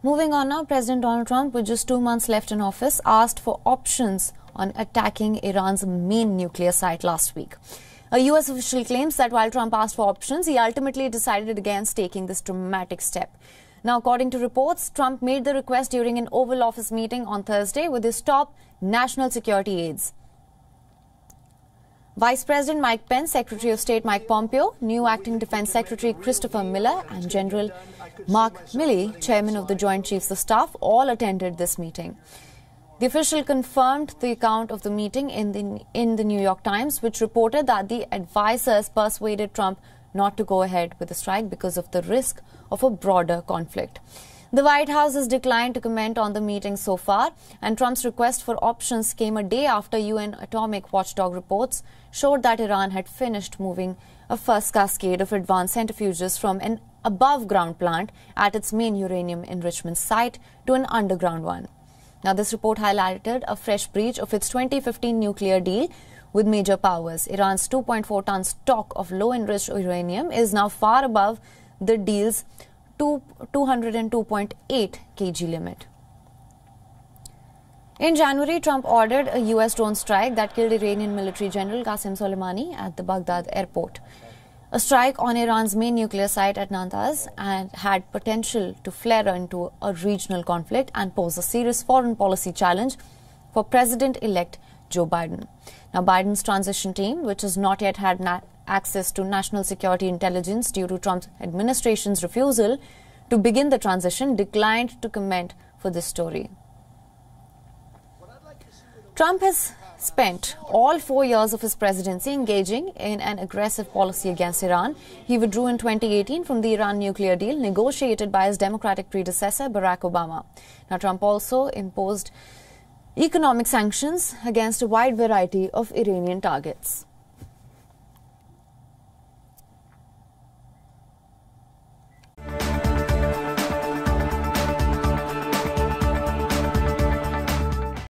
Moving on now, President Donald Trump, with just two months left in office, asked for options on attacking Iran's main nuclear site last week. A US official claims that while Trump asked for options, he ultimately decided against taking this dramatic step. Now, according to reports, Trump made the request during an Oval Office meeting on Thursday with his top national security aides. Vice President Mike Pence, Secretary of State Mike Pompeo, new acting Defense Secretary Christopher Miller, and General Mark Milley, Chairman of the Joint Chiefs of Staff, all attended this meeting. The official confirmed the account of the meeting in the, in the New York Times, which reported that the advisers persuaded Trump not to go ahead with the strike because of the risk of a broader conflict. The White House has declined to comment on the meeting so far, and Trump's request for options came a day after UN atomic watchdog reports showed that Iran had finished moving a first cascade of advanced centrifuges from an above ground plant at its main uranium enrichment site to an underground one. Now, this report highlighted a fresh breach of its 2015 nuclear deal with major powers. Iran's 2.4 ton stock of low enriched uranium is now far above the deal's 202.8 kg limit. In January, Trump ordered a U.S. drone strike that killed Iranian military general Qasem Soleimani at the Baghdad airport. A strike on Iran's main nuclear site at Natanz and had potential to flare into a regional conflict and pose a serious foreign policy challenge for President-elect Joe Biden. Now, Biden's transition team, which has not yet had access to national security intelligence due to Trump's administration's refusal to begin the transition, declined to comment for this story. Trump has spent all four years of his presidency engaging in an aggressive policy against Iran. He withdrew in 2018 from the Iran nuclear deal negotiated by his Democratic predecessor, Barack Obama. Now, Trump also imposed economic sanctions against a wide variety of Iranian targets.